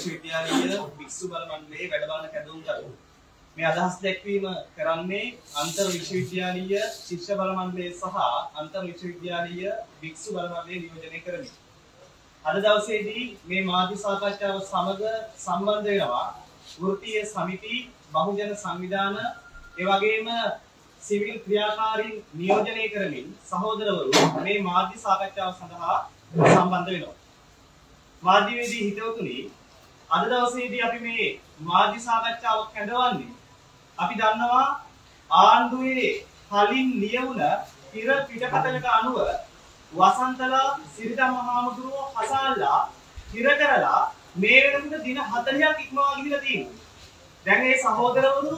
විශ්වවිද්‍යාලීය වික්ෂු බල මණ්ඩලයේ වැඩ බලන කැඳවුම්කරු මේ අදහස් දැක්වීම කරන්නේ අන්තර් විශ්වවිද්‍යාලීය ශිෂ්‍ය බල මණ්ඩලය සහ අන්තර් විශ්වවිද්‍යාලීය වික්ෂු බල මණ්ඩලය නියෝජනය කරමින් අද දවසේදී මේ මාධ්‍ය සාකච්ඡාව සමග සම්බන්ධ වෙනවා වෘත්තීය සමිති බහුජන සංවිධාන ඒ වගේම සිවිල් ක්‍රියාකාරීන් නියෝජනය කරමින් සහෝදරවරු මේ මාධ්‍ය සාකච්ඡාව සඳහා සම්බන්ධ වෙනවා. මාධ්‍යවේදී හිතවතුනි අද දවසේදී අපි මේ මාධ්‍ය සාකච්ඡාවක් කැඳවන්නේ අපි දන්නවා ආණ්ඩුවේ කලින් ලියවුණ පිර පිටකතලක අනුව වසන්තලා සිරිතම මහාමුදුරුවෝ හසාල්ලා හිර කරලා මේ වෙනකොට දින 40ක් ඉක්මවා ගිහිලා තියෙනවා. දැන් මේ සහෝදරවරු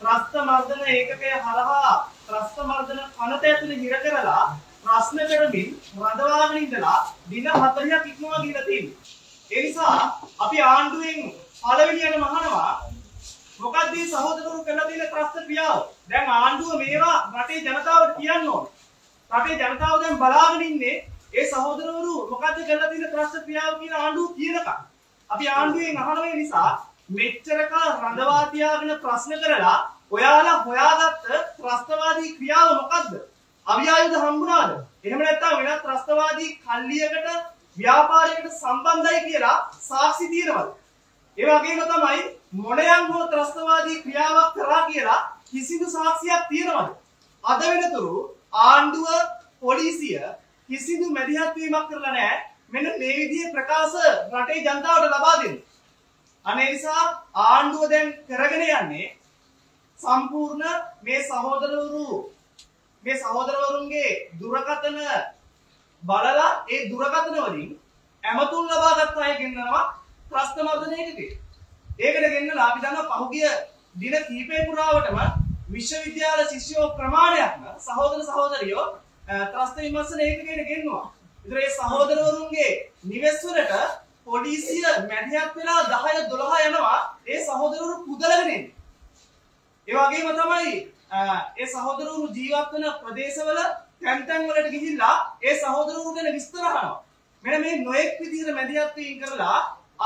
ත්‍රස්ත මර්ධන ඒකකය හරහා ත්‍රස්ත මර්ධන කනත ඇතුලේ හිර කරලා ප්‍රශ්න කරමින් රඳවාගෙන ඉඳලා දින 40ක් ඉක්මවා ගිහිලා තියෙනවා. ඒ නිසා අපි ආණ්ඩුවෙන් පළවෙනියට මහනවා මොකක්ද මේ සහෝදරවරු කරලා තියෙන ත්‍රස්ත ක්‍රියාව? දැන් ආණ්ඩුව මේවා රටේ ජනතාවට කියන්න ඕනේ. රටේ ජනතාව දැන් බලාගෙන ඉන්නේ ඒ සහෝදරවරු මොකද්ද කරලා තියෙන ත්‍රස්ත ක්‍රියාව කියන ආණ්ඩුව කියනකම්. අපි ආණ්ඩුවෙන් අහන නිසා මෙච්චරක රඳවා තියාගෙන ප්‍රශ්න කරලා ඔයාලා හොයාගත්ත ත්‍රස්තවාදී ක්‍රියාව මොකද්ද? අවියායුධ හම්බුණාද? එහෙම නැත්නම් වෙනත් ත්‍රස්තවාදී කල්ලියකට ව්‍යාපාරයකට සම්බන්ධයි කියලා සාක්ෂි තියෙනවද? ඒ වගේම තමයි මොණයන් හෝ ත්‍රස්තවාදී ක්‍රියාවක් කරා කියලා කිසිදු සාක්ෂියක් තියෙනවද? අද වෙනතුරු ආණ්ඩුව පොලිසිය කිසිදු මැදිහත් වීමක් කරලා නැහැ. මෙන්න මේ විදිහේ ප්‍රකාශ රටේ ජනතාවට ලබා දෙන්න. අනේ නිසා ආණ්ඩුව දැන් කරගෙන යන්නේ සම්පූර්ණ මේ සහෝදරවරු මේ සහෝදරවරුන්ගේ දුරකථන බලලා ඒ දුරකථන වලින් ඇමතුම් ලබාගත් අය ගෙන්නනවා ත්‍රස්ත මර්ධනයකදී. ඒකට ගෙන්නලා අපි දන්නවා පහුගිය දින කිහිපය පුරාවටම විශ්වවිද්‍යාල ශිෂ්‍යෝ ප්‍රමාණයක්ම සහෝදර සහෝදරියෝ ත්‍රස්ත විමර්ශන ඒකකයට ගෙන්නවා. ඒතර ඒ සහෝදරවරුන්ගේ නිවෙස් වලට පොලිසිය මැදිහත් වෙලා 10 12 යනවා ඒ සහෝදරවරු පුදලගෙන එන්නේ. ඒ වගේම තමයි ඒ සහෝදරවරු ජීවත් වෙන ප්‍රදේශවල තැන් තැන් වලට ගිහිල්ලා ඒ සහෝදරවරු ගැන විස්තර අහනවා. මෙන්න මේ නොඑක් විදිහට මැදිහත් වීම කරලා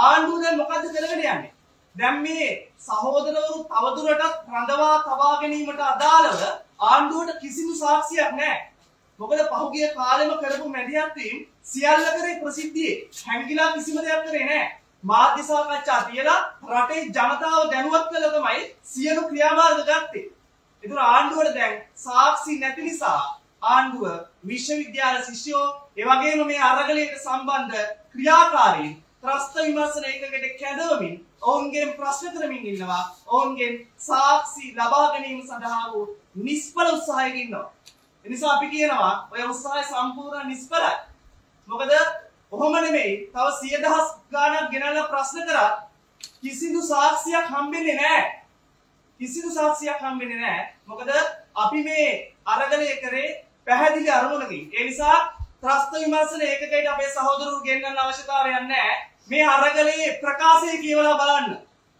ආණ්ඩුව දැන් මොකද්ද කරගෙන යන්නේ? දැන් මේ සහෝදරවරු තවදුරටත් රඳවා තබා ගැනීමට අදාළව ආණ්ඩුවට කිසිදු සාක්ෂියක් නැහැ. මොකද පහුගිය කාලෙම කරපු මැදිහත් වීම සියල්ල කරේ ප්‍රසිද්ධියේ. හැංගිලා කිසිම දෙයක් කරේ නැහැ. මාධ්‍ය සාකච්ඡා තියලා රටේ ජනතාව දැනුවත් කළා තමයි සියලු ක්‍රියාමාර්ග ගත්තේ. ඒතර ආණ්ඩුවට දැන් සාක්ෂි නැති නිසා ආණ්ඩුව විශ්වවිද්‍යාල ශිෂ්‍යෝ ඒ වගේම මේ අරගලයට සම්බන්ධ ක්‍රියාකාරීන් ත්‍රස්ත විමර්ශන ඒකකට කැඳවමින් ඔවුන්ගෙන් ප්‍රශ්න කරමින් ඉන්නවා. ඔවුන්ගෙන් සාක්ෂි ලබා ගැනීම සඳහා වූ නිෂ්ඵල උත්සාහයක ඉන්නවා. එනිසා අපි කියනවා ඔය උත්සාහය සම්පූර්ණ නිෂ්ඵලයි. මොකද ඔහොම නෙමෙයි තව 10000 ගාණක් ගෙනල්ලා ප්‍රශ්න කරා කිසිදු සාක්ෂියක් හම්බෙන්නේ නැහැ. කිසිදු සාක්ෂියක් හම්බෙන්නේ නැහැ. මොකද අපි මේ අරගලය කරේ පැහැදිලි අරමුණකින්. ඒ නිසා ත්‍රස්ත විමර්ශන ඒකකයට අපේ සහෝදරවරු ගෙන්නන්න අවශ්‍යතාවයක් නැහැ. මේ අරගලයේ ප්‍රකාශය කියවලා බලන්න.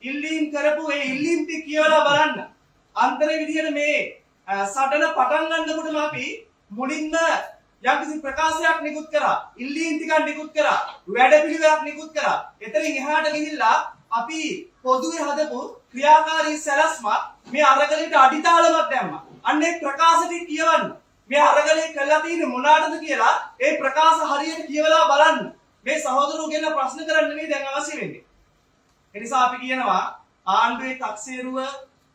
ඉල්ලීම් කරපු ඒ ඉල්ලීම් ටික කියවලා බලන්න. අන්තරේ විදිහට මේ සටන පටන් ගන්නකොටම අපි මුලින්ම යම්කිසි ප්‍රකාශයක් නිකුත් කරා. ඉල්ලීම් ටිකක් නිකුත් කරා. වැඩපිළිවෙලක් නිකුත් කරා. එතනින් එහාට ගිහිල්ලා අපි පොදුවේ හදපු ක්‍රියාකාරී සැලැස්මක් මේ අරගලයට අඩිතාලමක් දැම්මා. අන්න ඒ ප්‍රකාශ ටික කියවන්න. මේ අරගලේ කළා තියෙන්නේ මොනවාටද කියලා ඒ ප්‍රකාශ හරියට කියවලා බලන්න. මේ සහෝදරෝ ගැන ප්‍රශ්න කරන්න නෙමෙයි දැන් අවශ්‍ය වෙන්නේ. ඒ නිසා අපි කියනවා ආණ්ඩුවේ තක්සේරුව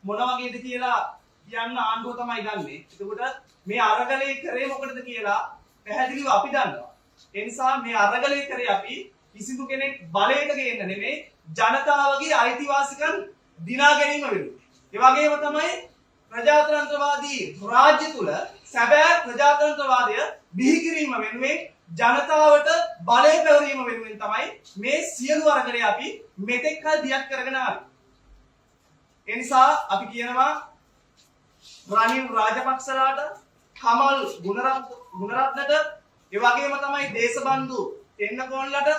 මොන වගේද කියලා කියන්න ආණ්ඩුව තමයි ගන්නෙ. එතකොට මේ අරගලේ කරේ මොකටද කියලා පැහැදිලිව අපි දන්නවා. ඒ නිසා මේ අරගලේ කරේ අපි කිසිදු කෙනෙක් බලයට ගේන්න නෙමෙයි ජනතාවගේ අයිතිවාසිකම් දිනා ගැනීම වෙනුවෙන්. ඒ වගේම තමයි ප්‍රජාතන්ත්‍රවාදී රාජ්‍ය තුල සැබෑ ප්‍රජාතන්ත්‍රවාදය බිහි කිරීම වෙනුවෙන් ජනතාවට බලය පැවරීම වෙනුවෙන් තමයි මේ සියලු අරගලේ අපි මෙතෙක් කල දියත් කරගෙන ආවේ. ඒ නිසා අපි කියනවා රනිල් රාජපක්ෂලාට කමල් ගුණරත්නට ඒ වගේම තමයි දේශබන්දු එන්නකෝන්ලට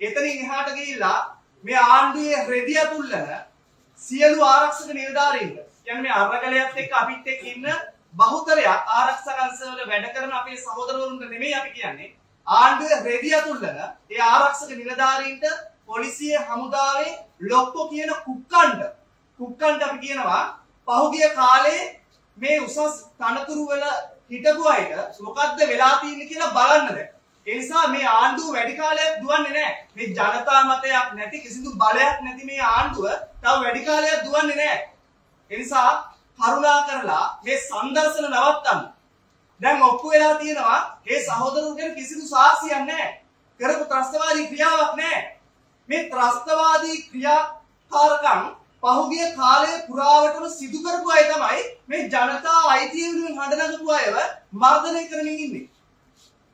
එතනින් එහාට ගිහිල්ලා මේ ආණ්ඩුවේ රෙදි අතුල්ලන සියලු ආරක්ෂක නිලධාරීන්ට කියන්නේ මේ අරගලයත් එක්ක අපිත් එක්ක ඉන්න බහුතරයක් ආරක්ෂක අංශවල වැඩ කරන අපේ සහෝදරවරුන්ට නෙමෙයි අපි කියන්නේ ආණ්ඩුවේ රෙදි අතුල්ලන ඒ ආරක්ෂක නිලධාරීන්ට පොලිසිය හමුදාවේ ලොක්කෝ කියන කුක්කන්ට කුක්කන්ට අපි කියනවා පහුගිය කාලේ මේ උසස් තනතුරු වල හිටපු අයට මොකද්ද වෙලා තියෙන්නේ කියලා බලන්න දැන්. ඒ නිසා මේ ආණ්ඩුව වැඩි කාලයක් දුවන්නේ නැහැ. මේ ජනතා මතයක් නැති කිසිදු බලයක් නැති මේ ආණ්ඩුව තව වැඩි කාලයක් දුවන්නේ නැහැ. ඒ නිසා කරුණා කරලා මේ සංදර්ශන නවත්තන්න. දැන් ඔප්පු වෙලා තියෙනවා මේ සහෝදරවරු ගැන කිසිදු සාක්ෂියක් නැහැ. කරපු ත්‍රස්තවාදී ක්‍රියාවක් නැහැ. මේ ත්‍රස්තවාදී ක්‍රියාකාරකම් පහුගිය කාලය පුරාවටම සිදු කරපු අය තමයි මේ ජනතා අයිතිය වෙනුවෙන් හඬ නගපු අයව මර්ධනය කරමින් ඉන්නේ.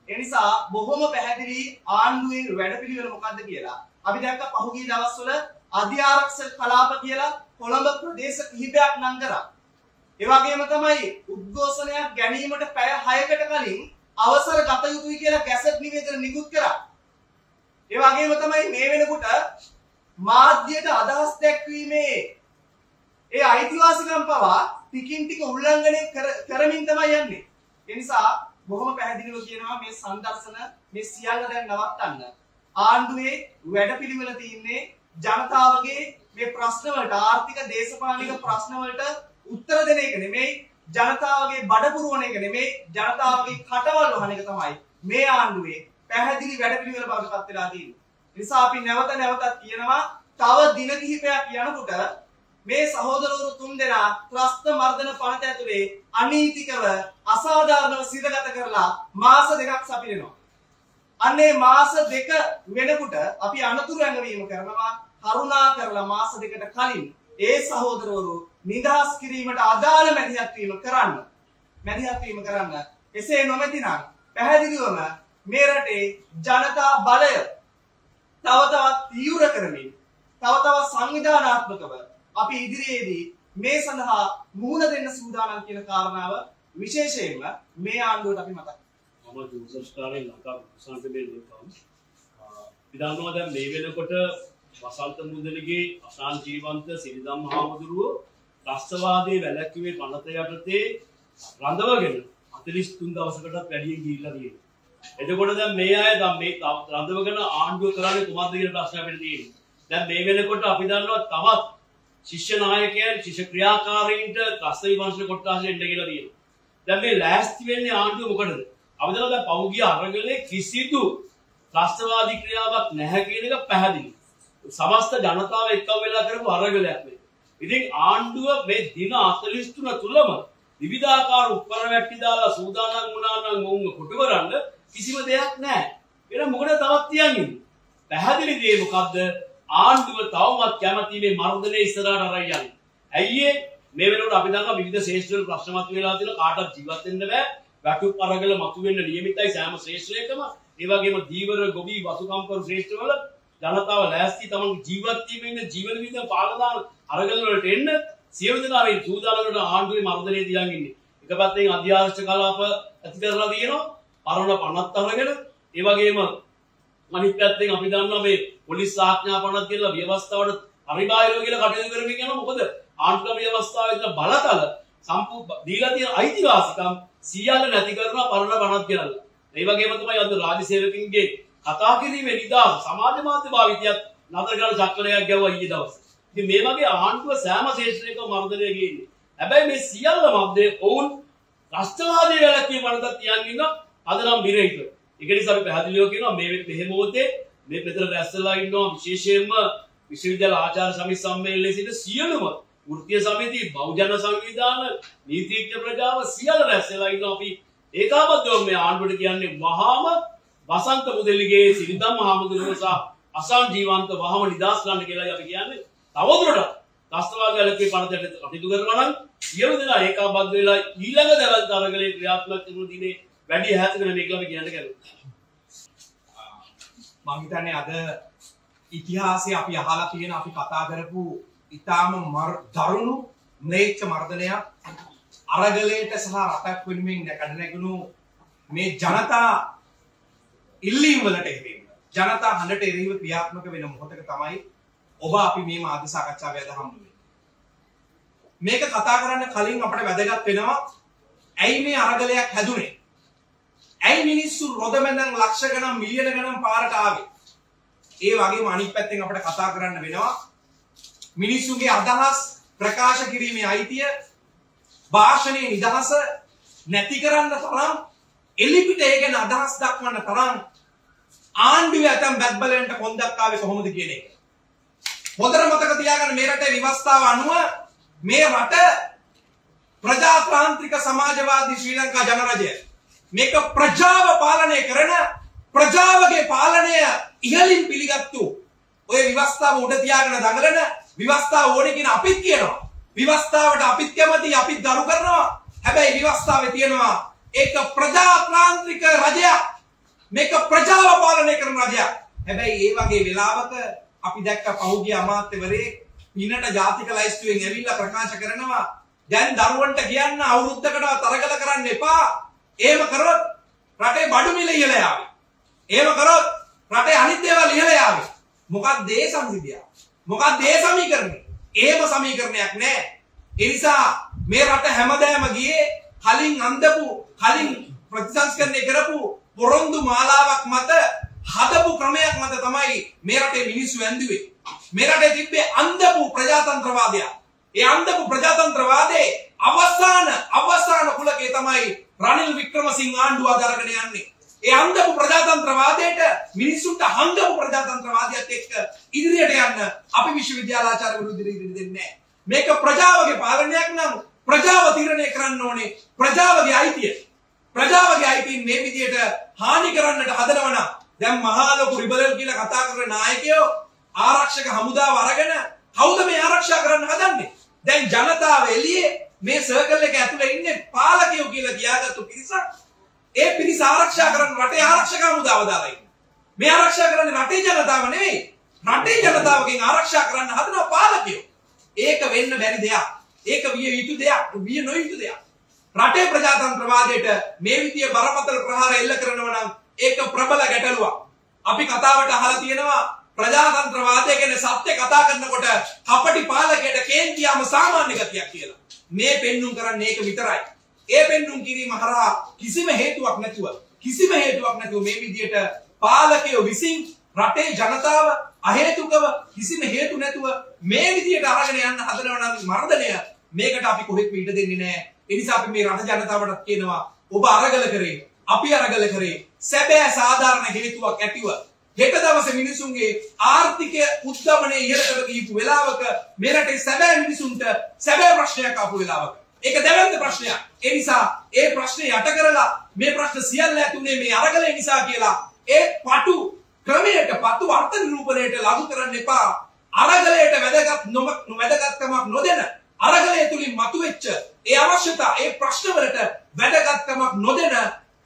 ඒ නිසා බොහොම පැහැදිලි ආණ්ඩුවේ වැඩපිළිවෙල මොකද්ද කියලා. අපි දැක්ක පහුගිය දවස්වල අධ්‍යාරක්ෂක කලාප කියලා කොළඹ ප්‍රදේශ කිහිපයක් නම් කරා. ඒ වගේම තමයි උද්ඝෝෂණයක් ගැනීමට පැය 6කට කලින් අවසර ගත යුතුයි කියලා ගැසට් නිවේදන නිකුත් කරා. ඒ වගේම තමයි මේ වෙනකොට මාධ්‍යයට අදහස් දැක්වීමේ ඒ අයිතිවාසිකම් පවා ටිකින් ටික උල්ලංඝනය කරමින් තමයි යන්නේ. ඒ නිසා බොහොම පැහැදිලිව කියනවා මේ සංදර්ශන මේ සියල්ල දැන් නවත්තන්න. ආණ්ඩුවේ වැඩපිළිවෙල තියෙන්නේ ජනතාවගේ මේ ප්‍රශ්න වලට ආර්ථික දේශපාලනික ප්‍රශ්න වලට උත්තර දෙන එක නෙමෙයි ජනතාවගේ බඩ පුරවන එක නෙමෙයි ජනතාවගේ කටවල් වහන එක තමයි මේ ආණ්ඩුවේ පැහැදිලි වැඩපිළිවෙල බවට පත් වෙලා තියෙන්නේ. නිසා අපි නැවත නැවතත් කියනවා තව දින කිහිපයක් යනකොට මේ සහෝදරවරු තුන්දෙනා ත්‍රස්ත මර්ධන පනත ඇතුලේ අනීතිකව අසාධාරණව සිරගත කරලා මාස දෙකක් සපිරෙනවා. අන්නේ මාස දෙක වෙනකොට අපි අනතුරු ඇඟවීම කරනවා කරුණා කරලා මාස දෙකට කලින් ඒ සහෝදරවරු නිදහස් කිරීමට අදාළ මැදිහත් වීම කරන්න. මැදිහත් වීම කරන්න. එසේ නොමැතිනම් පැහැදිලිවම මේ රටේ ජනතා බලය තව තවත් තීව්‍ර කරමින් තව තවත් සංවිධානාත්මකව අපි ඉදිරියේදී මේ සඳහා මුහුණ දෙන්න සූදානම් කියන කාරණාව විශේෂයෙන්ම මේ ආණ්ඩුවට අපි මතක් මම ජෝසස්කාරයෙන් ලංකා ප්‍රසාන්තමේ ලේකම් විදන්නවා දැන් මේ වෙනකොට වසන්ත මුදලිගේ අසාන් ජීවන්ත සිරිදම් හාමුදුරුවෝ ත්‍රස්තවාදයේ වැළැක්වීමේ පනත යටතේ රඳවගෙන 43 දවසකටත් වැඩියෙන් ගිහිල්ලා තියෙනවා. එතකොට දැන් මේ අය දැන් මේ රඳවගෙන ආණ්ඩුව කරන්නේ කුමක්ද කියන ප්‍රශ්න අපිට තියෙනවා. දැන් මේ වෙනකොට අපි දන්නවා තවත් ශිෂ්‍ය නායකයන් ශිෂ්‍ය ක්‍රියාකාරීන්ට ත්‍රස්ත විමර්ශන කොට්ටාසෙ එන්න කියලා තියෙනවා. දැන් මේ ලෑස්ති වෙන්නේ ආණ්ඩුව මොකටද? අපි දන්නවා දැන් පෞගිය අරගලේ කිසිදු ත්‍රස්තවාදී ක්‍රියාවක් නැහැ කියන එක පැහැදිලි. සමස්ත ජනතාව එක්කව වෙලා කරපු අරගලයක් මේ. ඉතින් ආණ්ඩුව මේ දින 43 තුලම විවිධාකාර උප්පර වැට්ටි දාලා සූදානම් වුණා නම් වුන් කොටු කරන්න කිසිම දෙයක් නැහැ. එහෙනම් මොකද තවත් තියන්නේ? පැහැදිලි දේ මොකද්ද? ආණ්ඩුව තවමත් කැමති මේ මර්ධනය ඉස්සරහට අරන් යන්නේ. ඇයි මේ වෙනකොට අපි දන්නවා විවිධ ශේෂ්ත්‍රවල ප්‍රශ්න මතුවලා තියෙනවා කාටවත් ජීවත් වෙන්න බෑ. වැටුප් අරගල මතුවෙන්න නියමිතයි සෑම ශේෂ්ත්‍රයකම. ඒ වගේම දීවර ගොවි වසුකම්කරු ශේෂ්ත්‍රවල ජනතාව ලෑස්ති තමන්ගේ ජීවත් වීමේ ඉන්න ජීවන විදිහ පාලදාන අරගල වලට එන්න සියලු දෙනා මේ සූදානමකට ආණ්ඩුවේ මර්ධනය තියන් ඉන්නේ. එක පැත්තෙන් අධ්‍යාශ කලාප ඇති කරලා තියෙනවා. පරණ පනත් අරගෙන ඒ වගේම අනිත් පැත්තෙන් අපි දන්නවා මේ පොලිස් ආඥා පනත් කියලා ව්‍යවස්ථාවට පරිබාහිරව කියලා කටයුතු කරමින් යනවා. මොකද ආණ්ඩුව ව්‍යවස්ථාවේ තියෙන බලතල සම්පූර්ණ දීලා තියෙන අයිතිවාසිකම් සියල්ල නැති කරනවා පරණ පනත් කියලා. ඒ වගේම තමයි අද රාජ්‍ය සේවකින්ගේ කතා කිරීමේ නිදහස සමාජ මාධ්‍ය භාවිතයත් නතර කරලා චක්‍රයක් ගැව්වා ඊයේ දවසේ. ඉතින් මේ වගේ ආණ්ඩුව සෑම ශේෂ්ත්‍රයකම මර්ධනය ගේන්නේ. හැබැයි මේ සියල්ල මැද්දේ ඔවුන් රාෂ්ට්‍රවාදී වැලකී වරදක් තියන් ඉන්න අද නම් බිරේක. ඒක නිසා අපි පැහැදිලිව කියනවා මේ මෙහෙ මොහොතේ මේ පෙතර රැස්වලා ඉන්නවා විශේෂයෙන්ම විශ්වවිද්‍යාල ආචාර්ය සමිති සම්මේලනයේ සිට සියලුම වෘත්තීය සමිති බහුජන සංවිධාන නීතිඥ ප්‍රජාව සියල්ල රැස්වලා ඉන්නවා අපි ඒකාබද්ධව මේ ආණ්ඩුවට කියන්නේ වහාම වසන්ත මුදලිගේ සිරිදම් හාමුදුරුවෝ සහ අසන් ජීවන්ත වහම නිදහස් ගන්න කියලා අපි කියන්නේ තවදුරටත් ත්‍රස්තවාදී ඇලකේ පනතට කටයුතු කරනවා නම් සියලු දෙනා ඒකාබද්ධ වෙලා ඊළඟ දවල් තරගලේ ක්‍රියාත්මක කරන දිනේ වැඩි හැතගෙන මේක අපි කියන්න කැමතියි. මම හිතන්නේ අද ඉතිහාසය අපි අහලා තියෙන අපි කතා කරපු ඊටාම දරුණු නේච්ච මර්ධනයක් අරගලයට සහ රටක් වෙනුවෙන් නැකඩ නැගුණු මේ ජනතා ඉල්ලීම් වලට එරෙහිව ජනතා හඬට එරෙහිව ක්‍රියාත්මක වෙන මොහොතක තමයි ඔබ අපි මේ මාධ්‍ය සාකච්ඡාවේ අද හම්බ වෙන්නේ. මේක කතා කරන්න කලින් අපිට වැදගත් වෙනවා ඇයි මේ අරගලයක් හැදුනේ? ඇයි මිනිස්සු රොද මැදන් ලක්ෂ ගණන් මිලියන ගණන් පාරට ආවේ? ඒ වගේම අනිත් පැත්තෙන් අපිට කතා කරන්න වෙනවා මිනිස්සුගේ අදහස් ප්‍රකාශ කිරීමේ අයිතිය භාෂණයේ නිදහස නැති කරන්න තරම් එලිපිට ඒ ගැන අදහස් දක්වන්න තරම් ආණ්ඩුවේ ඇතම් බැද්බලයන්ට කොන්දක් ආවේ කොහොමද කියන එක. හොඳට මතක තියාගන්න මේ රටේ විවස්ථාව අනුව මේ රට ප්‍රජාතාන්ත්‍රික සමාජවාදී ශ්‍රී ලංකා ජනරජය මේක ප්‍රජාව පාලනය කරන ප්‍රජාවගේ පාලනය ඉහළින් පිළිගත්තු ඔය විවස්ථාව උඩ තියාගෙන දඟලන විවස්ථාව ඕනේ කියන අපිත් කියනවා. විවස්ථාවට අපිත් කැමති අපිත් ගරු කරනවා. හැබැයි විවස්ථාවේ තියෙනවා ඒක ප්‍රජාතාන්ත්‍රික රජයක්. මේක ප්‍රජාව පාලනය කරන රජයක්. හැබැයි ඒ වගේ වෙලාවක අපි දැක්ක පහුගිය අමාත්‍යවරේ පිනට ජාතික ලයිස්තුවෙන් ඇවිල්ලා ප්‍රකාශ කරනවා දැන් දරුවන්ට කියන්න අවුරුද්දකට තරගල කරන්න එපා. එහෙම කරොත් රටේ බඩු මිල ඉහළ යාවි. එහෙම කරොත් රටේ අනිත් දේවල් ඉහළ යාවි. මොකක්ද ඒ සංසිද්ධිය මොකක්ද ඒ සමීකරණය? එහෙම සමීකරණයක් නැහැ ඒ නිසා මේ රට හැමදාම ගියේ කලින් අන්දපු කලින් ප්‍රතිසංස්කරණය කරපු පොරොන්දු මාලාවක් මත හදපු ක්‍රමයක් මත තමයි මේ රටේ මිනිස්සු ඇඳුවේ මේ රටේ තිබ්බේ අන්දපු ප්‍රජාතන්ත්‍රවාදයක් ඒ අන්දපු ප්‍රජාතන්ත්‍රවාදයේ අවසාන අවසාන කුලකේ තමයි රනිල් වික්‍රමසිංහ ආණ්ඩුව අදරගෙන යන්නේ ඒ අන්දපු ප්‍රජාතන්ත්‍රවාදයට මිනිස්සුන්ට හංගපු ප්‍රජාතන්ත්‍රවාදයත් එක්ක ඉදිරියට යන්න අපි විශ්වවිද්‍යාලාචාර්යවරු ඉදිරියට දෙන්නේ නැහැ. මේක ප්‍රජාවගේ පාලනයක් නම් ප්‍රජාව තීරණය කරන්න ඕනේ ප්‍රජාවගේ අයිතිය. ප්‍රජාවගේ අයිතින් මේ විදියට හානි කරන්නට හදනවනම් දැන් මහා ලොකු රිබරල් කියලා කතා කරන නායකයෝ ආරක්ෂක හමුදාව අරගෙන කවුද මේ ආරක්ෂා කරන්න හදන්නේ? දැන් ජනතාව එළියේ මේ සර්කල් එක ඇතුලේ ඉන්නේ පාලකයෝ කියලා කියාගත්තු පිරිසක්. ඒ පිරිස ආරක්ෂා කරන රටේ ආරක්ෂක හමුදාව දාලා ඉන්නේ. මේ ආරක්ෂා කරන්නේ රටේ ජනතාව නෙවෙයි. රටේ ජනතාවගෙන් ආරක්ෂා කරන්න හදන පාලකයෝ. ඒක වෙන්න බැරි දෙයක්. ඒක විය යුතු දෙයක්. විය නොයුතු දෙයක්. රටේ ප්‍රජාතන්ත්‍රවාදයට මේ විදිය බරපතල ප්‍රහාර එල්ල කරනවා නම් ඒක ප්‍රබල ගැටලුවක්. අපි කතාවට අහලා තියෙනවා ප්‍රජාතන්ත්‍රවාදය ගැන සත්‍ය කතා කරනකොට කපටි පාලකයට කේන්තියාම සාමාන්‍ය ගතියක් කියලා. මේ පෙන්눔 කරන්නේ ඒක විතරයි. ඒ පෙන්눔 කිරීම හරහා කිසිම හේතුවක් නැතුව කිසිම හේතුවක් නැතුව මේ විදියට පාලකයෝ විසින් රටේ ජනතාව අහේතුකව කිසිම හේතු නැතුව මේ විදියට අරගෙන යන්න හදනවා නම් මර්ධනය මේකට අපි කොහෙත් පිට දෙන්නේ නැහැ. ඒ නිසා අපි මේ රට ජනතාවටත් කියනවා ඔබ අරගල කරේ අපි අරගල කරේ සැබෑ සාධාරණ හේතුවක් ඇතිව හෙට දවසේ මිනිසුන්ගේ ආර්ථිකය උද්දමනයේ ඉහළට ගියපු වෙලාවක මේ රටේ සැබෑ මිනිසුන්ට සැබෑ ප්‍රශ්නයක් ආපු වෙලාවක ඒක දැවැන්ත ප්‍රශ්නයක්. ඒ නිසා ඒ ප්‍රශ්නේ යට කරලා මේ ප්‍රශ්න සියල්ල ඇතුනේ මේ අරගලය නිසා කියලා ඒ පටු ක්‍රමයට පතු අර්ථ නිරූපණයට ලඟු කරන්න එපා. අරගලයට වැදගත් නොවැදගත්කමක් නොදෙන අරගලය තුලින් මතුවෙච්ච ඒ අවශ්‍යතා ඒ ප්‍රශ්නවලට වැදගත්කමක් නොදෙන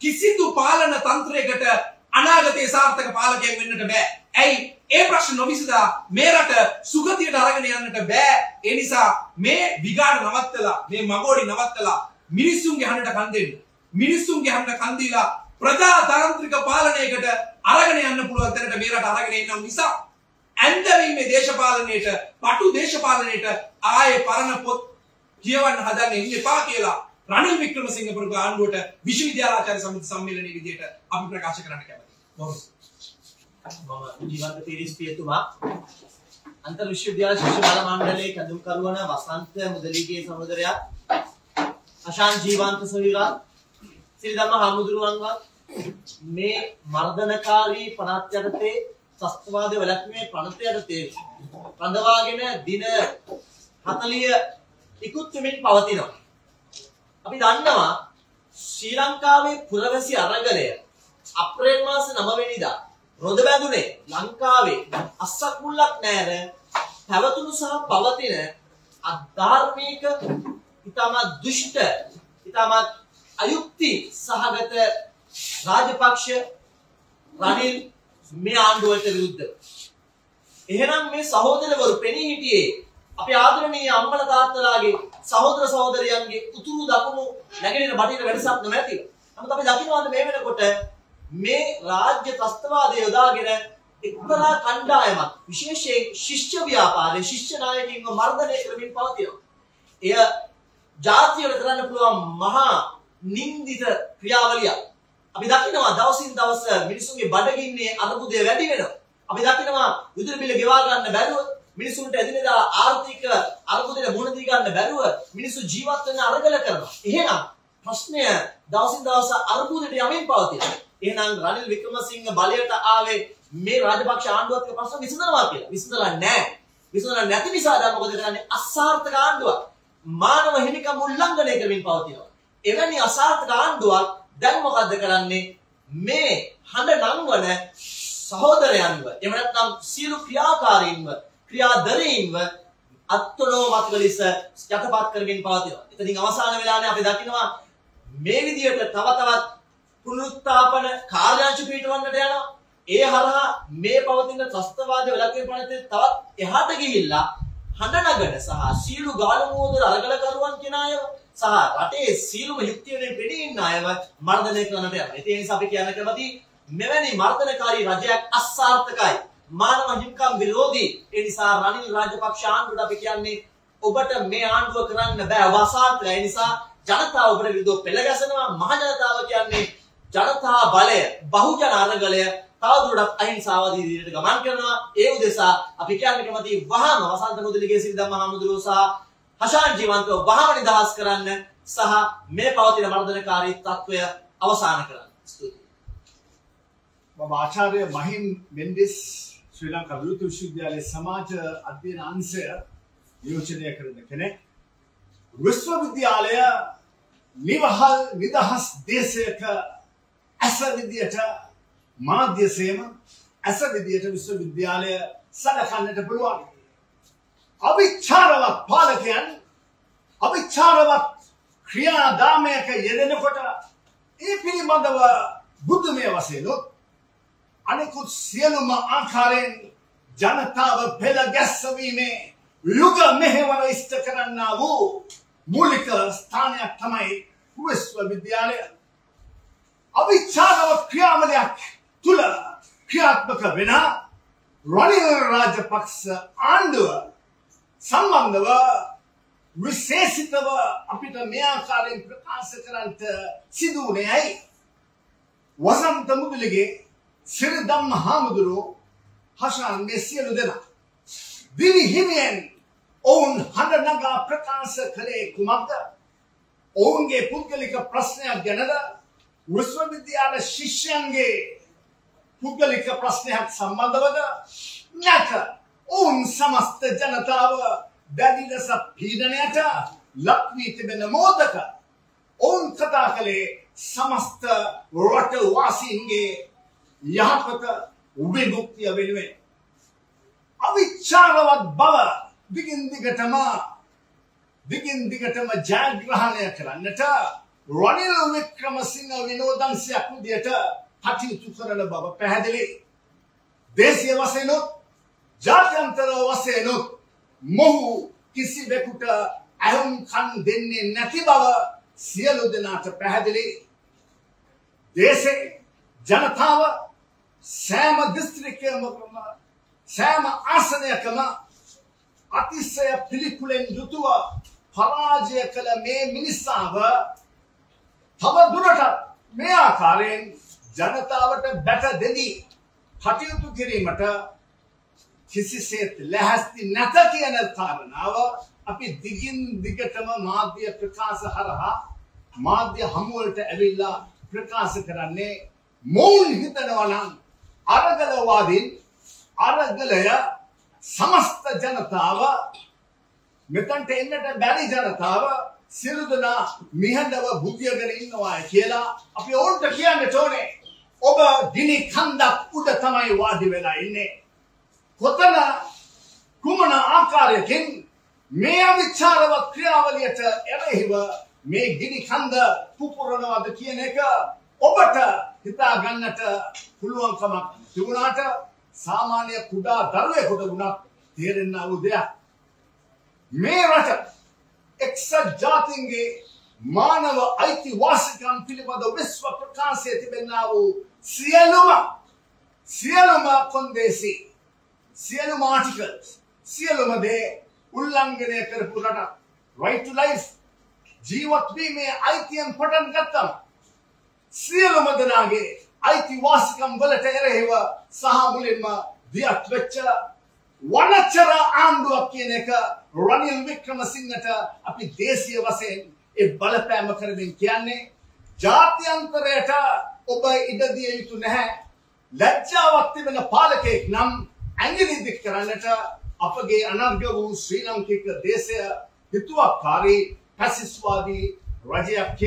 කිසිදු පාලන තන්ත්‍රයකට අනාගතයේ සාර්ථක පාලකයෙක් වෙන්නට බෑ. ඇයි? ඒ ප්‍රශ්න නොවිසදා මේ රට සුගතියට අරගෙන යන්නට බෑ. ඒ නිසා මේ විගාඩ නවත්තලා, මේ මගෝඩි නවත්තලා මිනිස්සුන්ගේ හඬට කන් දෙන්න. මිනිස්සුන්ගේ හඬට කන් දීලා ප්‍රජාතාන්ත්‍රික පාලනයකට අරගෙන යන්න පුළුවන් තැනට මේ රට අරගෙන එන්න නිසා ඇන්දවීමේ දේශපාලනයට, පටු දේශපාලනයට ආයේ පරණ පොත් කියවන්න හදන්න ඉන්න එපා කියලා රනිල් වික්‍රමසිංහ ප්‍රමුඛ ආණ්ඩුවට විශ්වවිද්‍යාලාචාර්ය සමිති සම්මේලනයේ විදිහට අපි ප්‍රකාශ කරන්න කැමතියි. බොහොම මම ජීවන්ත තීරිස් පියතුමා අන්තර් විශ්වවිද්‍යාල ශිෂ්‍ය බල මණ්ඩලයේ කැඳුම්කරුවන වසන්ත මුදලිගේ සහෝදරයා අශාන් ජීවන්ත සොහිලා සිරිධම්ම හාමුදුරුවන්වත් මේ මර්ධනකාරී පනත් යටතේ ත්‍රස්තවාද වැළැක්වීමේ පනත යටතේ රඳවාගෙන දින 40 ඉක්ුත් වෙමින් පවතිනවා. අපි දන්නවා ශ්‍රී ලංකාවේ පුරවැසි අරගලය අප්‍රේල් මාස 9 වෙනිදා රොද බැඳුනේ ලංකාවේ අස්සක් මුල්ලක් නැර පැවතුණු සහ පවතින අධාර්මික ඉතාමත් දුෂ්ට ඉතාමත් අයුක්ති සහගත රාජපක්ෂ රනිල් මේ ආණ්ඩුවට විරුද්ධව. එහෙනම් මේ සහෝදරවරු පෙනී හිටියේ අපේ ආදරණීය අම්මලා තාත්තලාගේ සහෝදර සහෝදරයන්ගේ උතුරු දකුණු නැගෙනහිර බටහිර වැඩසටහන නැතිව. නමුත් අපි දකින්නවාද මේ වෙනකොට මේ රාජ්‍ය ත්‍රස්තවාදය යොදාගෙන එක්තරා කණ්ඩායමක් විශේෂයෙන් ශිෂ්‍ය ව්‍යාපාරයේ ශිෂ්‍ය නායකයින්ව මර්ධනය කරමින් පවතිනවා. එය ජාතියට කරන්න පුළුවන් මහා නින්දිත ක්‍රියාවලියක්. අපි දකිනවා දවසින් දවස මිනිසුන්ගේ බඩගින්නේ අර්බුදය වැඩි වෙනවා. අපි දකිනවා විදුලි බිල ගෙවා ගන්න බැරුව මිනිසුන්ට එදිනෙදා ආර්ථික අර්බුදයට මුහුණ දී ගන්න බැරුව මිනිස්සු ජීවත් වෙන්න අරගල කරනවා. එහෙනම් ප්‍රශ්නය දවසින් දවස අර්බුදයට යමින් පවතිනවා. එහෙනම් රනිල් වික්‍රමසිංහ බලයට ආවේ මේ රාජපක්ෂ ආණ්ඩුවත් එක්ක ප්‍රශ්න විසඳනවා කියලා. විසඳලා නැහැ. විසඳලා නැති නිසා දැන් මොකද කරන්නේ? අසාර්ථක ආණ්ඩුවක්. මානව හිමිකම් උල්ලංඝනය කරමින් පවතිනවා. එවැනි අසාර්ථක ආණ්ඩුවක් දැන් මොකද්ද කරන්නේ? මේ හඬ නංවන සහෝදරයන්ව එහෙම නැත්නම් සියලු ක්‍රියාකාරීන්ව ක්‍රියාදරීන්ව අත්නෝමත් ලෙස යටපත් කරමින් පවතිනවා. ඉතින් අවසාන වෙලාවේ අපි දකිනවා මේ විදිහට තව තවත් පුනරුත්ථාපන කාර්යාංශ පිටවන්නට යනවා. ඒ හරහා මේ පවතින ත්‍රස්තවාදී වලකේ පණතේ තවත් එහාට ගිහිල්ලා හඬ නගන සහ සීළු ගාල මෝදර අරගල කරුවන් කියන අය සහ රටේ සීලුම යුක්තියෙන් පෙනී ඉන්න අයව මර්ධනය කරන්නට යනවා. ඒ නිසා අපි කියන්න කැමති මෙවැනි මර්ධනකාරී රජයක් අසාර්ථකයි. මානව හිමිකම් විරෝධී. ඒ නිසා රනිල් රාජපක්ෂ ආණ්ඩුවට අපි කියන්නේ ඔබට මේ ආණ්ඩුව කරන්න බෑ. ඔබ අසාර්ථකයි. ඒ නිසා ජනතාව ඔබට විරුද්ධව පෙළ ගැසෙනවා. මහ ජනතාව කියන්නේ ජනතා බලය, බහුජන අරගලය තවදුරටත් අහිංසාවාදී විදිහට ගමන් කරනවා. ඒ උදෙසා අපි කියන්න කැමති වහාම වසන්ත මුදලිගේ සිරිදම්ම හාමුදුරුවෝ සහ හෂාන් ජීවන්තව වහාම නිදහස් කරන්න සහ මේ පවතින මර්ධනකාරී තත්ත්වය අවසන් කරන්න. ස්තුතියි. මම ආචාර්ය මහින් මෙන්ඩිස් ශ්‍රී ලංකා විරුද්ධ විශ්වවිද්‍යාලයේ සමාජ අධ්‍යයන අංශය නියෝජනය කරන කෙනෙක්. විශ්වවිද්‍යාලය නිවහල් නිදහස් දේශයක ඇස විදියට මාධ්‍යසේම ඇස විදියට විශ්වවිද්‍යාලය සලකන්නට පුළුවන්. අවිචාරවත් පාලකයන් අවිචාරවත් ක්‍රියාදාමයක යෙදෙනකොට ඒ පිළිබඳව බුද්ධමය වශයෙන්ුත් අනෙකුත් සියලුම ආකාරයෙන් ජනතාව පෙළ ගැස්සවීමේ යුග මෙහෙවර ඉෂ්ට කරන්නා වූ මූලික ස්ථානයක් තමයි විශ්වවිද්‍යාලය. අවිචාරවත් ක්‍රියාවලයක් තුළ ක්‍රියාත්මක වෙන රනිල් රාජපක්ෂ ආණ්ඩුව සම්බන්ධව විශේෂිතව අපිට මේ ආකාරයෙන් ප්‍රකාශ කරන්නට සිදු වුණේ ඇයි? වසන්ත මුදලිගේ සිරිදම්ම හාමුදුරුවෝ හෂාන් මේ සියලු දෙනා දිවි හිමියෙන් ඔවුන් හඬ නගා ප්‍රකාශ කළේ කුමක්ද? ඔවුන්ගේ පුද්ගලික ප්‍රශ්නයක් ගැනද? විශ්වවිද්‍යාල ශිෂ්‍යයන්ගේ පුද්ගලික ප්‍රශ්නයක් සම්බන්ධවද? නැත. ඔවුන් සමස්ත ජනතාව දැඩි ලෙස පීඩනයට ලක් වී තිබෙන මොහොතක ඔවුන් කතා කළේ සමස්ත රට වාසීන්ගේ යහපත විමුක්තිය වෙනුවෙන් අවිචාරවත් බව දිගින් දිගටම දිගින් දිගටම ජයග්‍රහණය කරන්නට රනිල් වික්‍රමසිංහ විනෝදංශයක් විදියට කටයුතු කරන බව පැහැදිලි. දේශීය වශයෙන්ුත් ජාත්‍යන්තර වශයෙන්ුත් මොහු කිසිවෙකුට ඇහුම්කන් දෙන්නේ නැති බව සියලු දෙනාට පැහැදිලි. දේශේ ජනතාව සෑම දිස්ත්‍රික්කයම සෑම ආසනයකම අතිශය පිළිකුලෙන් යුතුව පරාජය කළ මේ මිනිස්සාව තව දුරටත් මේ ආකාරයෙන් ජනතාවට බැට දෙදී කටයුතු කිරීමට කිසිසේත් ලැහැස්ති නැත කියන කාරණාව අපි දිගින් දිගටම මාධ්‍ය ප්‍රකාශ හරහා මාධ්‍ය හමුවලට ඇවිල්ලා ප්‍රකාශ කරන්නේ මොවුන් හිතනවා නම් අරගලවාදීන් අරගලය සමස්ත ජනතාව මෙතන්ට එන්නට බැරි ජනතාව සියලු දෙනා නිහඬව බුදියගෙන ඉන්නවා කියලා අපි ඔවුන්ට කියන්න ඕනේ. ඔබ ගිනි කන්දක් උඩ තමයි වාඩි වෙලා ඉන්නේ. කොතන කුමන ආකාරයකින් මේ අවිචාරවත් ක්‍රියාවලියට එරෙහිව මේ ගිනි කන්ද පුපුරනවද කියන එක ඔබට හිතා ගන්නට පුළුවන්කමක් තිබුණාට සාමාන්‍ය කුඩා දරුවෙකුට වුණත් තේරෙන්න වූ දෙයක්. මේ රට එක්සත් ජාතීන්ගේ මානව අයිතිවාසිකම් පිළිබඳ විශ්ව ප්‍රකාශය තිබෙන්නා වූ සියලුම සියලුම කොන්දේසි සියලුම ආටිකල්ස් සියලුම දේ උල්ලංඝනය කරපු රටක් right to life ජීවත් වීමේ අයිතියෙන් පටන් ගත්තම සියලුම දෙනාගේ අයිතිවාසිකම් වලට එරෙහිව සහ මුලින්ම දියත් වෙච්ච වනචර ආණ්ඩුවක් කියන එක රනිල් වික්‍රමසිංහට අපි දේශීය වශයෙන් ඒ බලපෑම කරමින් කියන්නේ ජාත්‍යන්තරයට ඔබ ඉඩ දිය යුතු නැහැ. ලැජ්ජාවක් තිබෙන පාලකයෙක් නම් ඇඟිලි දික් කරන්නට අපගේ අනර්ග වූ ශ්‍රී ලංකික දේශය හිතුවක්කාරී පැසිස්වාදී රජයක්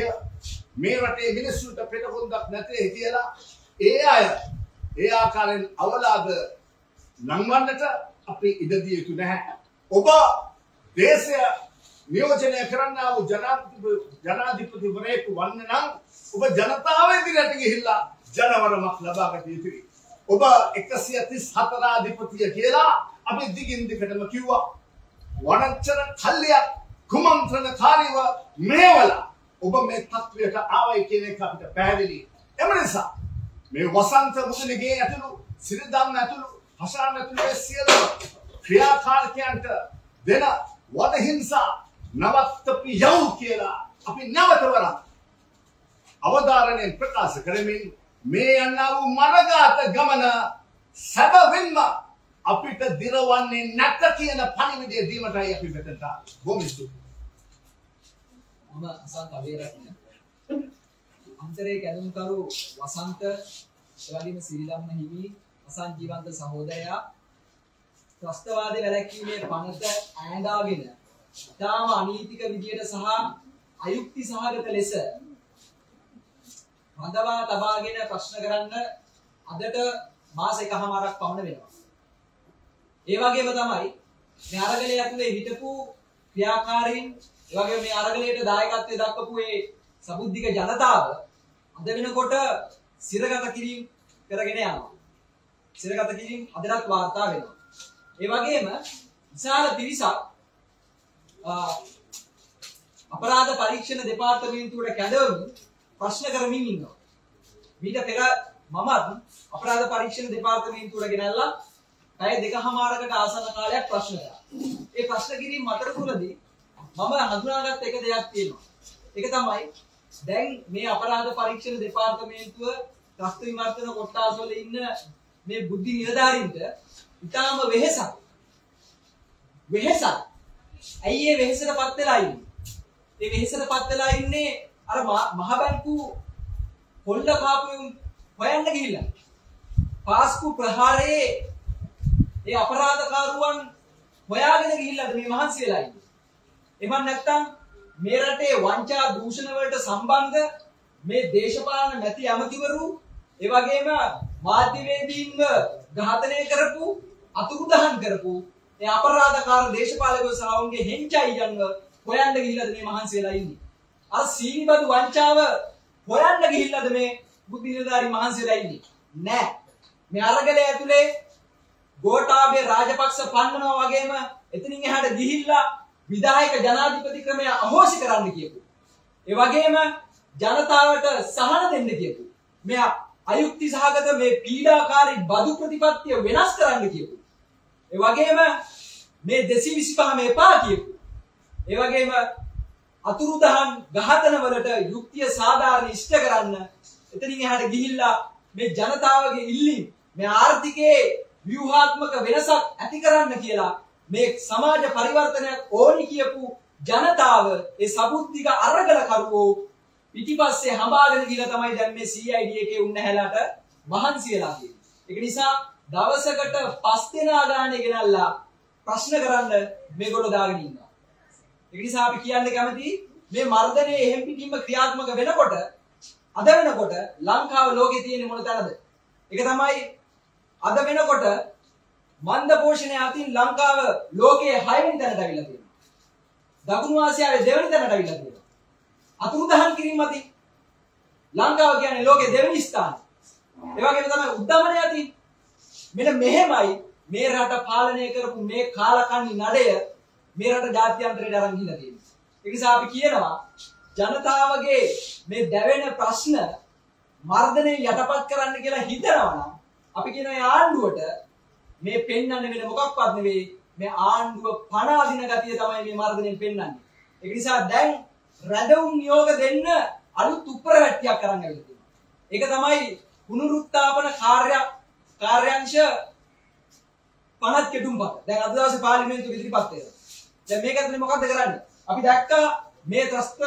මේ රටේ මිනිස්සුන්ට පෙටහොන්දක් නැතේ කියලා ඒ අය ඒ ආකාරයෙන් අවලාද නංවන්නට අපි ඉඩදිය යුතු නැහැ. ඔබ දේශය නියෝජනය කරන්න වූ ජනාධිපතිවරයෙකු වන්න නම් ඔබ ජනතාව ඉදිරියට ගිහිල්ලා ජනවරමක් ලබාගත යුතුයි. ඔබ එකසිය තිස් හතරාධිපතිය කියලා අපි දිගින් දිගටම කිව්වා. වනච්චර කල්ලියක් කුමන්ත්‍රණකාරීව මේවලා ඔබ මේ තත්ත්වයට ආවයි කියන එක අපිට පැහැදිලි. එම නිසා මේ වසන්ත මුදලිගේ ඇතුළු සිරිදම් ඇතුළු හෂාන් ඇතුළු ඒ සියලු ක්‍රියාකාරකයන්ට දෙන වද හිංසා නවත්තපි යව් කියලා අපි නැවතවරක් අවධාරණයෙන් ප්‍රකාශ කරමින් මේ යන්නා වූ මරගාත ගමන සැබවින්ම අපිට දිරවන්නේ නැත කියන පණිවිඩය දීමටයි අපි මෙතනට බොහොම ස්තුතියි. මම අසන්ත අවේරත්න අන්තරේ කැඳුම්කරු වසන්ත එවැගේම සිරිධම්ම හිමි අසන් ජීවන්ත සහෝදරයා ත්‍රස්තවාදය වැළැක්වීමේ පනත ඈඳාගෙන ඉතාම අනීතික විදියට සහ අයුක්ති සහගත ලෙස රඳවා තබාගෙන ප්‍රශ්න කරන්න අදට මාස එකහමාරක් පමණ වෙනවා. ඒ වගේම තමයි මේ අරගලය ඇතුලේ හිටපු ක්‍රියාකාරීන් ඒ වගේම මේ අරගලයට දායකත්වයේ දක්වපු ඒ සබුද්ධික ජනතාව අද වෙනකොට සිරගත කිරීම කරගෙන යනවා. සිරගත කිරීම අදටත් වාර්තා වෙනවා. ඒ වගේම විශාල පිරිසක් අපරාධ පරීක්ෂණ දෙපාර්තමේන්තුවට කැඳවමින් ප්‍රශ්න කරමින් ඉන්නවා. මීට පෙර මමත් අපරාධ පරීක්ෂණ දෙපාර්තමේන්තුවට ගෙනල්ලා පැය දෙකහමාරකට ආසන්න කාලයක් ප්‍රශ්න කරා. ඒ ප්‍රශ්න කිරීම අතරතුරදී මම හඳුනාගත් එක දෙයක් තියෙනවා. ඒක තමයි දැන් මේ අපරාධ පරීක්ෂණ දෙපාර්තමේන්තුව ත්‍රස්ත විමර්ශන කොට්ටාසවල ඉන්න මේ බුද්ධි නිලධාරීන්ට ඉතාම වෙහෙසක්. වෙහෙසක්. ඇයි ඒ වෙහෙසටපත් වෙලා ඉන්නේ? ඒ වෙහෙසටපත් වෙලා ඉන්නේ අර මහ බැංකු හොල්ල කාපු හොයන්න ගිහිල්ලා. පාස්කු ප්‍රහාරයේ ඒ අපරාධකාරුවන් හොයාගෙන ගිහිල්ලාද මේ මහන්සි වෙලා ඉන්නේ. එමන් නැත්තම් මේ රටේ වංචා දූෂණ වලට සම්බන්ධ මේ දේශපාලන මැති ඇමතිවරු ඒ වගේම මාධ්‍යවේදීන්ව ඝාතනය කරපු අතුරුදහන් කරපු ඒ අපරාධකාර දේශපාලකයෝ සහ ඔවුන්ගේ හෙන්චයියන්ව හොයන්න ගිහිල්ලාද මේ මහන්සි වෙලා ඉන්නේ. අර සීනිබදු වංචාව හොයන්න ගිහිල්ලාද මේ බුද්ධි නිලධාරි මහන්සි වෙලා ඉන්නේ. නෑ. මේ අරගලය ඇතුලේ ගෝඨාභය රාජපක්ෂ පන්නනවා වගේම එතනින් එහාට ගිහිල්ලා විධායක ජනාධිපති ක්‍රමය අහෝසි කරන්න කියපු. ඒ වගේම ජනතාවට සහන දෙන්න කියපු. මෙයා අයුක්ති සහගත මේ පීඩාකාරී බදු ප්‍රතිපත්තිය වෙනස් කරන්න කියපු. ඒ වගේම මේ 225 එපා කියපු. ඒ වගේම අතුරුදහන් ඝාතන වලට යුක්තිය සාධාරණ ඉෂ්ට කරන්න එතනින් එහාට ගිහිල්ලා මේ ජනතාවගේ ඉල්ලීම් මේ ආර්ථිකයේ ව්‍යුහාත්මක වෙනසක් ඇති කරන්න කියලා මේ සමාජ පරිවර්තනයක් ඕනි කියපු ජනතාව ඒ සබුද්ධික අරගල කරුවෝ පිටිපස්සේ හඹාගෙන ගිහලා තමයි දැන් මේ CID එකේ උන්න හැලට මහන්සි වෙලා තියෙන්නේ. ඒක නිසා දවසකට පස් දෙනා ගානේ ගෙනල්ලා ප්‍රශ්න කරන්න මේගොල්ලෝ දාගෙන ඉන්නවා. ඒක නිසා අපි කියන්න කැමති මේ මර්ධනයේ එහෙම් පිටින්ම ක්‍රියාත්මක වෙනකොට අද වෙනකොට ලංකාව ලෝකේ තියෙන මොන තැනද? ඒක තමයි අද වෙනකොට මන්ද පෝෂණය අතින් ලංකාව ලෝකයේ 6 වෙනි තැනට අවිල්ලා තියෙනවා. දකුණු ආසියාවේ දෙවෙනි තැනට අවිල්ලා තියෙනවා. අතුරුදහන් කිරීම අතින් ලංකාව කියන්නේ ලෝකයේ දෙවෙනි ස්ථානය. ඒ වගේම තමයි උද්දමනය අතින් මෙන්න මෙහෙමයි මේ රට පාලනය කරපු මේ කාලකන්ණි නඩය මේ රට ජාත්‍යන්තරයට අරන් ගිහිල්ලා තියෙනවා. ඒ නිසා අපි කියනවා ජනතාවගේ මේ දැවෙන ප්‍රශ්න මර්ධනය යටපත් කරන්න කියලා හිතනවා නම් අපි කියන ආණ්ඩුවට මේ පෙන්වන්නේ වෙන මොකක්වත් නෙවෙයි මේ ආණ්ඩුව පණ අදින ගතිය තමයි මේ මර්ධනයෙන් පෙන්වන්නේ. ඒ නිසා දැන් රැඳවුම් නියෝග දෙන්න අලුත් උප්‍රවැට්ටියක් කරන්න ඇවිල්ලා තියෙනවා. ඒක තමයි පුනරුත්ථාපන කාර්ය කාර්යාංශ පනත් කෙටුම්පත. දැන් අද දවසේ පාර්ලිමේන්තුවේ ඉදිරිපත් වෙනවා. දැන් මේක ඇතුලේ මොකද්ද කරන්නේ? අපි දැක්කා මේ ත්‍රස්ත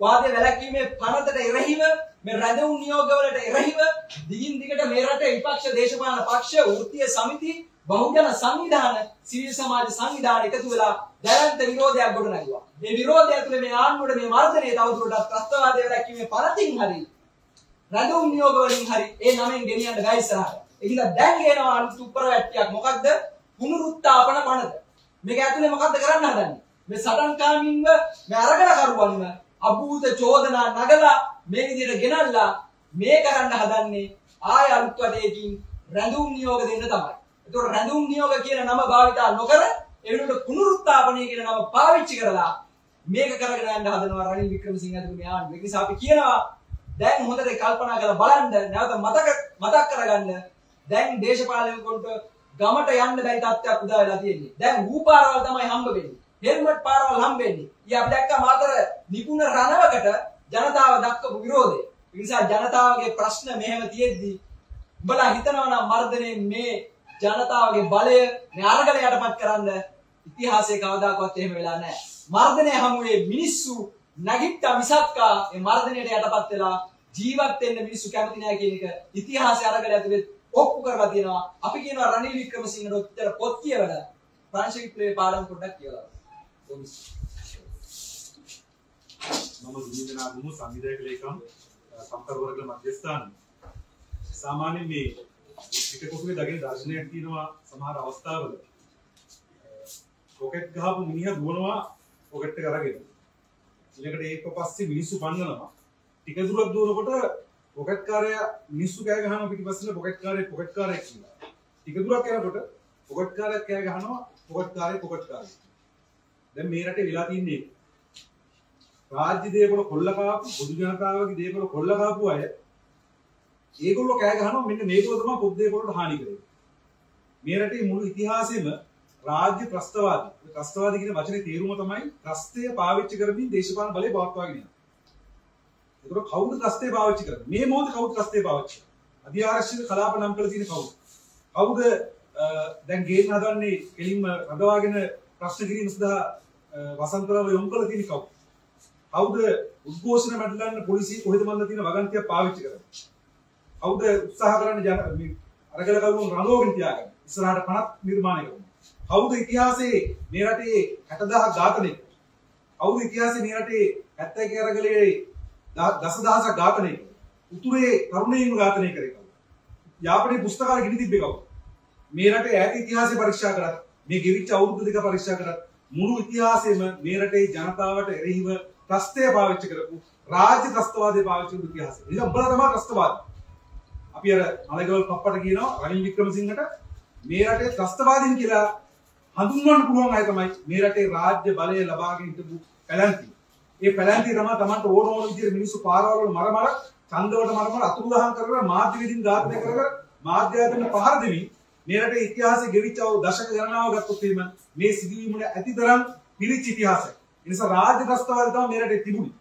වාදය වැළැක්වීමේ පනතට එරෙහිව මේ රැඳවුම් නියෝගවලට එරෙහිව දිගින් දිගට මේ රටේ විපක්ෂ දේශපාලන පක්ෂ වෘත්තීය සමිති බහුජන සංවිධාන සිවිල් සමාජ සංවිධාන එකතු වෙලා දැවැන්ත විරෝධයක් ගොඩනැගුවා. මේ විරෝධය ඇතුලේ මේ ආණ්ඩුවට මේ මර්ධනය තවදුරටත් ත්‍රස්තවාදය වැළැක්වීමේ පනතින් හරි රැඳවුම් නියෝග වලින් හරි ඒ නමෙන් ගෙනියන්න ගයි ඉස්සරහට. ඒකිට දැන් ගේනවා අලුත් උප්පරවැට්ටියක්. මොකද්ද? පුනරුත්ථාපන පනත. මේක ඇතුලේ මොකද්ද කරන්න හදන්නේ? මේ සටන්කාමින්ව මේ අරගල කරුවන්ව අභූත චෝදනා නගලා මේ විදිහට ගෙනල්ලා මේ කරන්න හදන්නේ ආය අලුත් වටේකින් රැඳුම් නියෝග දෙන්න තමයි. ඒතකොට රැඳුම් නියෝග කියන නම භාවිතා නොකර ඒ වෙනුවට පුනරුත්ථාපනය කියන නම පාවිච්චි කරලා මේක කරගෙන යන්න හදනවා රනිල් වික්‍රමසිංහ ඇතුළු මෙයාන්. ඒක නිසා අපි කියනවා දැන් හොඳට කල්පනා කරලා බලන්න නැවත මතක මතක් කරගන්න දැන් දේශපාලනයෙකුට ගමට යන්න බැරි තත්ත්වයක් උදා වෙලා තියෙන්නේ. දැන් ඌ පාරවල් තමයි හම්බ වෙන්නේ. හෙල්මට් පාරවල් හම්බෙන්නේ. ඊ අපි දැක්කා මාතර නිපුණ රණවකට ජනතාව දක්වපු විරෝධය. ඒ නිසා ජනතාවගේ ප්‍රශ්න මෙහෙම තියෙද්දි උඹලා හිතනවා නම් මර්ධනයේ මේ ජනතාවගේ බලය මේ අරගල යටපත් කරන්න ඉතිහාසයේ කවදාකවත් එහෙම වෙලා නැහැ. මර්ධනය හමුවේ මිනිස්සු නැගිට්ටා මිසක්කා මේ මර්ධනයට යටපත් වෙලා ජීවත් වෙන්න මිනිස්සු කැමති නැහැ කියන එක ඉතිහාසයේ අරගල ඇතුලේ ඔප්පු කරලා තියෙනවා. අපි කියනවා රනිල් වික්‍රමසිංහ රොත්තර පොත් කියවලා ප්‍රංශ විප්ලවයේ පාඩම් පොඩ්ඩක් කියලා. මම දුමින්දනා ගුමු සංවිධායක ලේකම් සම්කර වර්ග මධ්‍යස්ථාන. සාමාන්‍යයෙන් මේ පිටකොකුවේ දකින දර්ශනයක් තියෙනවා සමහර අවස්ථාවල. රොකට් ගහපු මිනිහා දුවනවා රොකට් එක අරගෙන. ඊළඟට ඒක පස්සේ මිනිස්සු පන්නනවා. ටික දුරක් දුවනකොට රොකට් කාරයා මිනිස්සු කෑ ගහනවා පිටිපස්සෙන් රොකට් කාරයා පොකට් කාරයෙක් කියලා. ටික දුරක් යනකොට පොකට් කාරයා කෑ ගහනවා පොකට් කාරයා පොකට් කාරයා. දැන් මේ රටේ වෙලා තින්නේ රාජ්‍ය දේපල කොල්ල කාපු පොදු ජනතාවගේ දේපල කොල්ල කාපු අය ඒගොල්ලෝ කෑ ගහනවා මෙන්න මේගොල්ලෝ තමයි පොදු දේපලට හානි කරේ. මේ රටේ මුළු ඉතිහාසෙම රාජ්‍ය ත්‍රස්තවාදී. ත්‍රස්තවාදී කියන වචනේ තේරුම තමයි ත්‍රස්තය පාවිච්චි කරමින් දේශපාලන බලය පවත්වාගෙන යනවා. ඒතකොට කවුද ත්‍රස්තය පාවිච්චි කරන්නේ? මේ මොහොතේ කවුද ත්‍රස්තය පාවිච්චි කරන්නේ? අධිආරක්ෂිත කලාප නම් කරලා තියෙන කවුද? කවුද දැන් ගේම් හදන්නේ කෙලින්ම රඳවාගෙන ප්‍රශ්න කිරීම සඳහා වසන්තරව යොමු කරලා තියෙන කවුද? කවුද උද්ඝෝෂණ මැඩලන්න පොලිසිය කොහෙද මන්ද තියෙන වගන්තියක් පාවිච්චි කරන්නේ? කවුද උත්සාහ කරන්නේ ජන මේ අරගල කරුවන් රඳවගෙන තියාගන්න. ඉස්සරහට පනත් නිර්මාණය කරනවා. කවුද ඉතිහාසයේ මේ රටේ 60000ක් ඝාතනය කවුද ඉතිහාසයේ මේ රටේ 71 අරගලේ දසදහසක් ඝාතනය උතුරේ තරුණයින්ව ඝාතනය කරේ කවුද? යාපනයේ පුස්තකාල ගිනි තිබ්බේ කවුද? මේ රටේ ඈත ඉතිහාසය පරීක්ෂා කරත් මේ ගෙවිච්ච අවුරුදු දෙක පරීක්ෂා කරත් මුළු ඉතිහාසෙම මේ රටේ ජනතාවට එරෙහිව ත්‍රස්තය පාවිච්චි කරපු රාජ්‍ය ත්‍රස්තවාදය පාවිච්චි කරපු ඉතිහාසය. ඉතින් උඹලා තමයි ත්‍රස්තවාදී. අපි අර මලගවල් පප්පට කියනවා රනිල් වික්‍රමසිංහට මේ රටේ ත්‍රස්තවාදීන් කියලා හඳුන්වන්න පුළුවන් අය තමයි මේ රටේ රාජ්‍ය බලය ලබාගෙන හිටපු පැලැන්ති. ඒ පැලැන්ති තමයි Tamanට ඕන ඕන විදිහට මිනිස්සු පාරවල් වල මර මර ඡන්දවලට මර මර අතුරුදහන් කරලා මාධ්‍ය විදිහින් ඝාතනය කර කර මාධ්‍ය ආයතන පහර දෙමින් මේ රටේ ඉතිහාසයේ ගෙවිච්ච දශක ගණනාව ගත්තොත් එහෙම මේ සිදුවීම් වල ඇතිතරම් පිරිච්ච ඉතිහාසයක්. ඒ නිසා රාජ්‍ය ත්‍රස්තවාදය තමයි මේ රටේ තිබුණේ.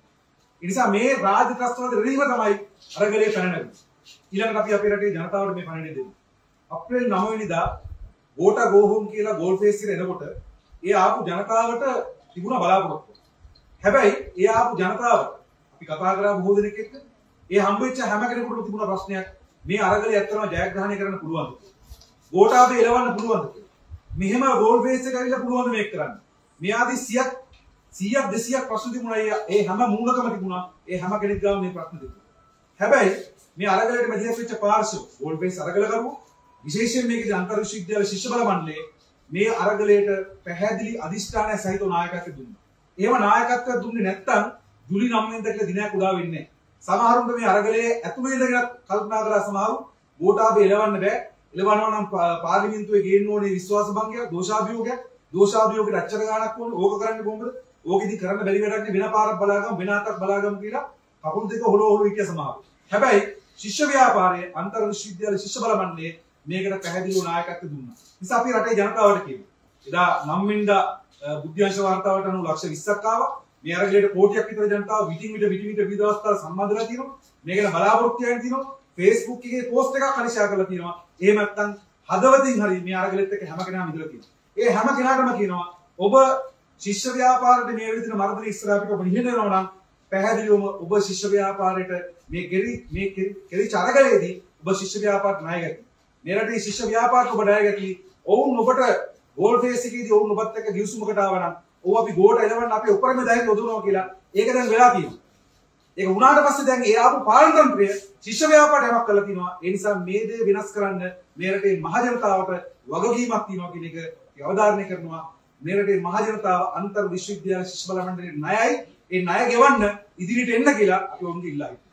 ඒ නිසා මේ රාජ්‍ය ත්‍රස්තවාද රීව තමයි අරගලේ පැනනගන්නේ. ඊළඟට අපි අපේ රටේ ජනතාවට මේ පණිඩේ දෙමු. අප්‍රේල් 9 වෙනිදා වෝටා ගෝ හෝම් කියලා ගෝල් ෆේස් එකට එනකොට ඒ ආපු ජනතාවට තිබුණා බලාපොරොත්තු. හැබැයි ඒ ආපු ජනතාව අපි කතා කරා බොහෝ දෙනෙක් එක්ක ඒ හම්බෙච්ච හැම කෙනෙකුටම තිබුණ ප්‍රශ්නයක් මේ අරගලේ ඇත්තම ජයග්‍රහණය කරන්න පුළුවන්ද කියලා. ගෝඨාභය එලවන්න පුළුවන්ද කියලා. මෙහෙම ගෝල් ෆේස් එක ඇවිල්ලා පුළුවන්ද මේක කරන්න. මේ ආදී 100ක් 100ක් 200ක් ප්‍රශ්න තිබුණා ඒ හැම මූලකම තිබුණා. ඒ හැම කෙනෙක් ගාම මේ ප්‍රශ්න තිබුණා. හැබැයි මේ අරගලට මැදිහත් වෙච්ච පාර්ශ්ව ගෝල් ෆේස් අරගල කරුවෝ විශේෂයෙන් මේකේ අන්තර් විශ්වවිද්‍යාල ශිෂ්‍ය බල මණ්ඩලයේ මේ අරගලයට පැහැදිලි අධිෂ්ඨානය සහිත නායකත්වය දුන්නා. ඒව නායකත්වය දුන්නේ නැත්නම් ජුලි 9 වෙනිදා කියලා දිනයක් උදා වෙන්නේ නැහැ. සමහරුන්ට මේ අරගලයේ ඇතුළේ ඉඳගෙන කල්පනා කරලා සමහරු වෝටාබේ එලවන්න බෑ. එලවනවා නම් පාර්ලිමේන්තුවේ ගේන්න ඕනේ විශ්වාස භංගයක්, දෝෂාභියෝගයක්, දෝෂාභියෝගයට අච්චර ගාණක් ඕනේ. ඕක කරන්නේ කොහොමද? ඕක ඉතින් කරන්න බැරි වැඩක් නේ වෙන පාරක් බලාගමු, වෙන අතක් බලාගමු කියලා කකුල් දෙක හොලෝ හොලෝ හිටිය සමහරු. හැබැයි ශිෂ්‍ය ව්‍යාපාරයේ අන්තර් විශ්වවිද්‍යාල ශිෂ්‍ය බල මණ්ඩලයේ මේකට පැහැදිලිව නායකත්වය දුන්නා. නිසා අපි රටේ ජනතාවට කියනවා. එදා 9 වෙනිදා බුද්ධ්‍යංශ වාර්තාවට අනුව ලක්ෂ 20ක් ආවා. මේ අරගලයට කෝටියක් විතර ජනතාව විටින් විට විටින් විට විවිධ අවස්ථා සම්බන්ධ වෙලා තියෙනවා. මේකට බලාපොරොත්තු වෙන තියෙනවා. Facebook එකේ පෝස්ට් එකක් අනිශා කරලා තියෙනවා. එහෙම නැත්නම් හදවතින් හරි මේ අරගලෙත් එක්ක හැම කෙනාම ඉඳලා තියෙනවා. ඒ හැම කෙනාටම කියනවා ඔබ ශිෂ්‍ය ව්‍යාපාරයට මේ විදිහට මර්ධන ඉස්සරහට ඔබ නිහඬනවා නම් පැහැදිලිවම ඔබ ශිෂ්‍ය ව්‍යාපාරයට මේ කෙරි මේ කෙරි චරගලයේදී ඔබ ශිෂ්‍ය ව්‍යාපාරට ණය ගැති. මේ රටේ ශිෂ්‍ය ව්‍යාපාරට ඔබ ණය ගැති. ඔවුන් ඔබට ගෝල් ෆේස් එකේදී ඔවුන් ඔබත් එක්ක ගිවිසුමකට ආවා නම් ඔව් අපි ගෝල්ට එලවන්න අපි උපරිම දහය යොදවනවා කියලා ඒක දැන් වෙලා තියෙනවා. ඒක වුණාට පස්සේ දැන් ඒ ආපු පාරතන්ත්‍රය ශිෂ්‍ය ව්‍යාපාරයට යමක් කරලා තිනවා. ඒ නිසා මේ දේ වෙනස් කරන්න මේ රටේ මහ ජනතාවට වගකීමක් තියෙනවා කියන එක අවධාරණය කරනවා. මේ රටේ මහ ජනතාව අන්තර් විශ්වවිද්‍යාල ශිෂ්‍ය බල මණ්ඩලයේ ණයයි ඒ ණය ගෙවන්න ඉදිරියට එන්න කියලා අපි ඔවුන්ගේ ඉල්ලා හිටියා.